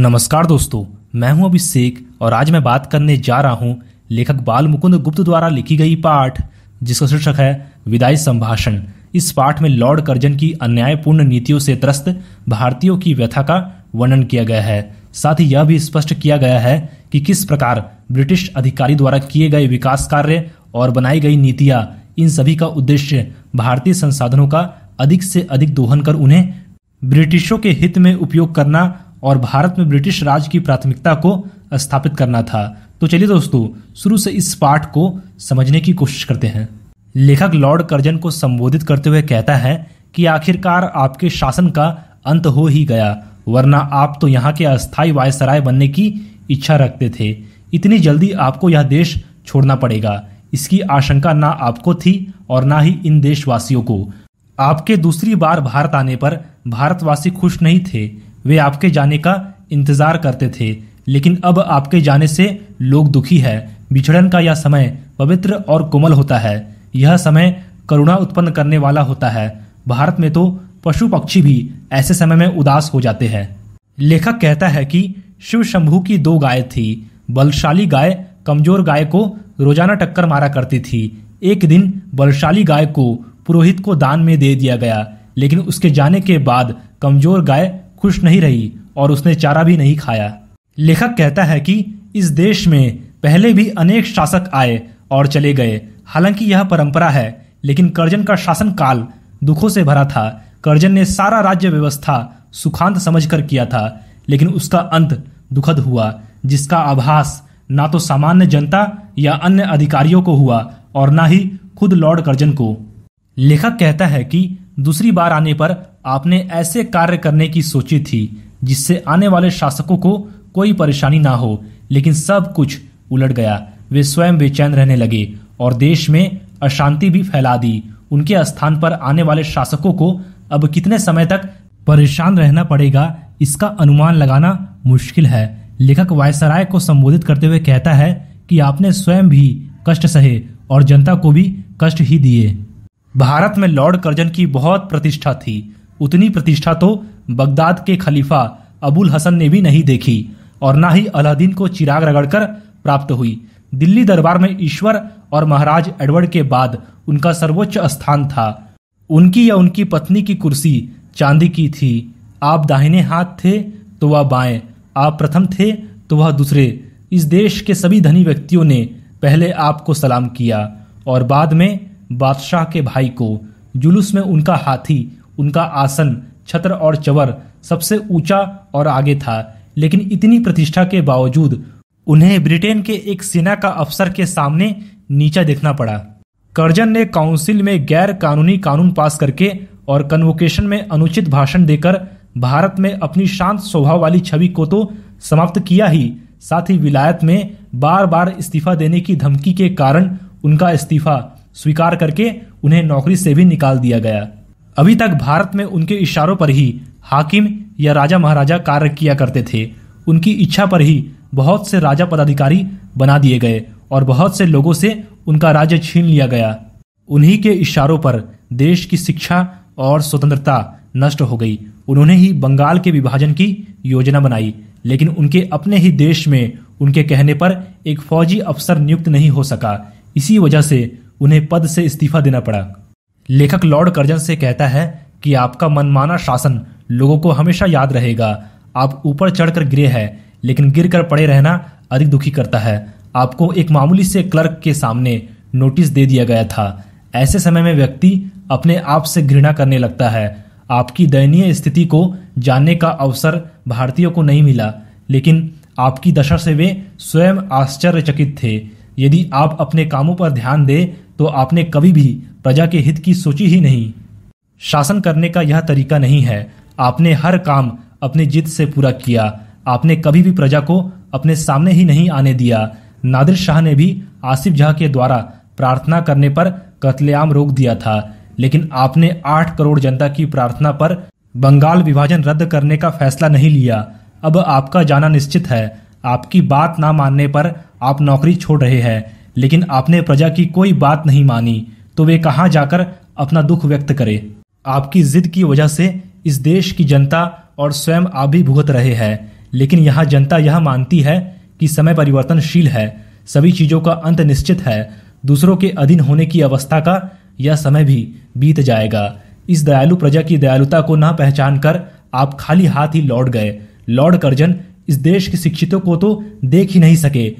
नमस्कार दोस्तों, मैं हूँ अभिषेक और आज मैं बात करने जा रहा हूँ लेखक बाल मुकुंद गुप्त द्वारा लिखी गई पाठ, जिसका शीर्षक है विदाई संभाषण। इस पाठ में लॉर्ड कर्जन की अन्यायपूर्ण नीतियों से त्रस्त भारतीयों की व्यथा का वर्णन किया गया है। साथ ही यह भी स्पष्ट किया गया है कि किस प्रकार ब्रिटिश अधिकारी द्वारा किए गए विकास कार्य और बनाई गई नीतियाँ, इन सभी का उद्देश्य भारतीय संसाधनों का अधिक से अधिक दोहन कर उन्हें ब्रिटिशों के हित में उपयोग करना और भारत में ब्रिटिश राज की प्राथमिकता को स्थापित करना था। तो चलिए दोस्तों, शुरू से इस पाठ को समझने की कोशिश करते हैं। लेखक लॉर्ड कर्जन को संबोधित करते हुए कहता है कि आखिरकार आपके शासन का अंत हो ही गया, वरना आप तो यहाँ के अस्थायी वायसराय बनने की इच्छा रखते थे। इतनी जल्दी आपको यह देश छोड़ना पड़ेगा। इसकी आशंका ना आपको थी और ना ही इन देशवासियों को। आपके दूसरी बार भारत आने पर भारतवासी खुश नहीं थे। वे आपके जाने का इंतज़ार करते थे, लेकिन अब आपके जाने से लोग दुखी है। बिछड़न का यह समय पवित्र और कोमल होता है। यह समय करुणा उत्पन्न करने वाला होता है। भारत में तो पशु पक्षी भी ऐसे समय में उदास हो जाते हैं। लेखक कहता है कि शिव शंभू की दो गाय थी। बलशाली गाय कमज़ोर गाय को रोज़ाना टक्कर मारा करती थी। एक दिन बलशाली गाय को पुरोहित को दान में दे दिया गया, लेकिन उसके जाने के बाद कमज़ोर गाय खुश नहीं रही और उसने चारा भी नहीं खाया। लेखक कहता है कि इस देश में पहले भी अनेक शासक आए और चले गए। हालाँकि यह परंपरा है, लेकिन कर्जन का शासन काल दुखों से भरा था। कर्जन ने सारा राज्य व्यवस्था सुखांत समझकर किया था, लेकिन उसका अंत दुखद हुआ, जिसका आभास ना तो सामान्य जनता या अन्य अधिकारियों को हुआ और ना ही खुद लॉर्ड कर्जन को। लेखक कहता है कि दूसरी बार आने पर आपने ऐसे कार्य करने की सोची थी, जिससे आने वाले शासकों को कोई परेशानी ना हो, लेकिन सब कुछ उलट गया। वे स्वयं बेचैन रहने लगे और देश में अशांति भी फैला दी। उनके स्थान पर आने वाले शासकों को अब कितने समय तक परेशान रहना पड़ेगा, इसका अनुमान लगाना मुश्किल है। लेखक वायसराय को संबोधित करते हुए कहता है कि आपने स्वयं भी कष्ट सहे और जनता को भी कष्ट ही दिए। भारत में लॉर्ड कर्जन की बहुत प्रतिष्ठा थी। उतनी प्रतिष्ठा तो बगदाद के खलीफा अबुल हसन ने भी नहीं देखी और ना ही अलादीन को चिराग रगड़कर प्राप्त हुई। दिल्ली दरबार में ईश्वर और महाराज एडवर्ड के बाद उनका सर्वोच्च स्थान था। उनकी या उनकी पत्नी की कुर्सी चांदी की थी। आप दाहिने हाथ थे तो वह बाएँ, आप प्रथम थे तो वह दूसरे। इस देश के सभी धनी व्यक्तियों ने पहले आपको सलाम किया और बाद में बादशाह के भाई को, जुलूस में उनका हाथी, उनका आसन, छत्र और चवर सबसे ऊँचा और आगे था, लेकिन इतनी प्रतिष्ठा के बावजूद उन्हें ब्रिटेन के एक सेना का अफसर के सामने नीचा देखना पड़ा। कर्जन ने काउंसिल में गैर कानूनी कानून पास करके और कन्वोकेशन में अनुचित भाषण देकर भारत में अपनी शांत स्वभाव वाली छवि को तो समाप्त किया ही, साथ ही विलायत में बार बार इस्तीफा देने की धमकी के कारण उनका इस्तीफा स्वीकार करके उन्हें नौकरी से भी निकाल दिया गया। अभी तक भारत में उनके इशारों पर ही हाकिम या राजा महाराजा कार्य किया करते थे। उनकी इच्छा पर ही बहुत से राजा पदाधिकारी बना दिए गए और बहुत से लोगों से उनका राज्य छीन लिया गया। उन्हीं के इशारों पर देश की शिक्षा और स्वतंत्रता नष्ट हो गई। उन्होंने ही बंगाल के विभाजन की योजना बनाई, लेकिन उनके अपने ही देश में उनके कहने पर एक फौजी अफसर नियुक्त नहीं हो सका। इसी वजह से उन्हें पद से इस्तीफा देना पड़ा। लेखक लॉर्ड कर्जन से कहता है कि आपका मनमाना शासन लोगों को हमेशा याद रहेगा। आप ऊपर चढ़कर गिरे हैं, लेकिन गिर कर पड़े रहना अधिक दुखी करता है। आपको एक मामूली से क्लर्क के सामने नोटिस दे दिया गया था। ऐसे समय में व्यक्ति अपने आप से घृणा करने लगता है। आपकी दयनीय स्थिति को जानने का अवसर भारतीयों को नहीं मिला, लेकिन आपकी दशा से वे स्वयं आश्चर्यचकित थे। यदि आप अपने कामों पर ध्यान दें तो आपने कभी भी प्रजा के हित की सोची ही नहीं। शासन करने का यह तरीका नहीं है। आपने हर काम अपनी जिद से पूरा किया। आपने कभी भी प्रजा को अपने सामने ही नहीं आने दिया। नादिर शाह ने भी आसिफ जहा के द्वारा प्रार्थना करने पर कत्लेआम रोक दिया था। लेकिन आपने आठ करोड़ जनता की प्रार्थना पर बंगाल विभाजन रद्द करने का फैसला नहीं लिया। अब आपका जाना निश्चित है। आपकी बात ना मानने पर आप नौकरी छोड़ रहे हैं। लेकिन आपने प्रजा की कोई बात नहीं मानी तो वे कहाँ जाकर अपना दुख व्यक्त करे? आपकी जिद की वजह से इस देश की जनता और स्वयं आप भी भुगत रहे हैं। लेकिन यहाँ जनता यह मानती है कि समय परिवर्तनशील है, सभी चीज़ों का अंत निश्चित है, दूसरों के अधीन होने की अवस्था का यह समय भी बीत जाएगा। इस दयालु प्रजा की दयालुता को न पहचान कर आप खाली हाथ ही लौट गए। लॉर्ड कर्जन इस देश के शिक्षितों को तो देख ही नहीं सके।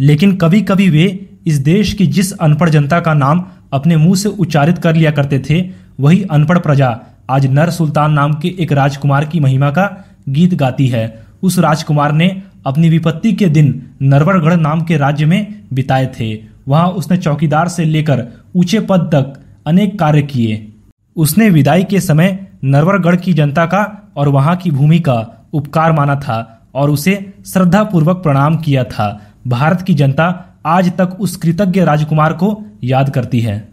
लेकिन कभी कभी वे इस देश की जिस अनपढ़ जनता का नाम अपने मुँह से उच्चारित कर लिया करते थे, वही अनपढ़ प्रजा आज नर सुल्तान नाम के एक राजकुमार की महिमा का गीत गाती है। उस राजकुमार ने अपनी विपत्ति के दिन नरवरगढ़ नाम के राज्य में बिताए थे। वहाँ उसने चौकीदार से लेकर ऊँचे पद तक अनेक कार्य किए। उसने विदाई के समय नरवरगढ़ की जनता का और वहाँ की भूमि का उपकार माना था और उसे श्रद्धा पूर्वक प्रणाम किया था। भारत की जनता आज तक उस कृतज्ञ राजकुमार को याद करती है।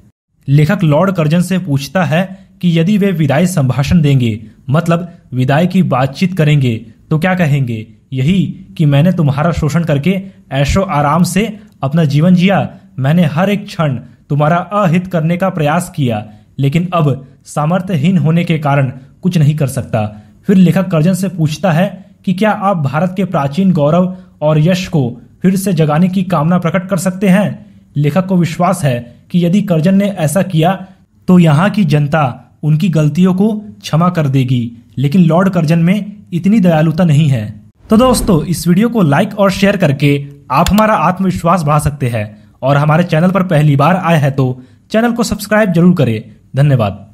लेखक लॉर्ड कर्जन से पूछता है कि यदि वे विदाई संभाषण देंगे मतलब विदाई की बातचीत करेंगे तो क्या कहेंगे? यही कि मैंने तुम्हारा शोषण करके ऐशो आराम से अपना जीवन जिया। मैंने हर एक क्षण तुम्हारा अहित करने का प्रयास किया, लेकिन अब सामर्थ्यहीन होने के कारण कुछ नहीं कर सकता। फिर लेखक कर्जन से पूछता है कि क्या आप भारत के प्राचीन गौरव और यश को फिर से जगाने की कामना प्रकट कर सकते हैं। लेखक को विश्वास है कि यदि कर्जन ने ऐसा किया तो यहाँ की जनता उनकी गलतियों को क्षमा कर देगी। लेकिन लॉर्ड करजन में इतनी दयालुता नहीं है। तो दोस्तों, इस वीडियो को लाइक और शेयर करके आप हमारा आत्मविश्वास बढ़ा सकते हैं। और हमारे चैनल पर पहली बार आए हैं तो चैनल को सब्सक्राइब ज़रूर करें। धन्यवाद।